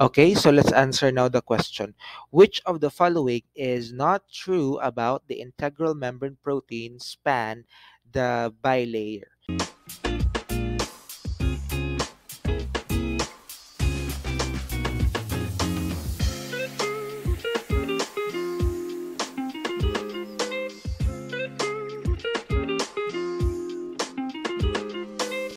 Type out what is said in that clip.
Okay, so let's answer now the question. Which of the following is not true about the integral membrane protein span the bilayer?